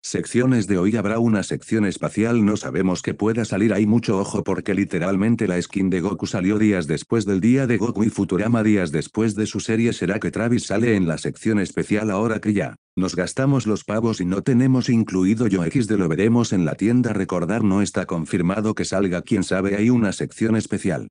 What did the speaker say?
Secciones de hoy habrá una sección espacial no sabemos que pueda salir hay mucho ojo porque literalmente la skin de Goku salió días después del día de Goku y Futurama días después de su serie. Será que Travis sale en la sección especial ahora que ya nos gastamos los pavos y no tenemos incluido yo X de lo veremos en la tienda recordar no está confirmado que salga quién sabe hay una sección especial.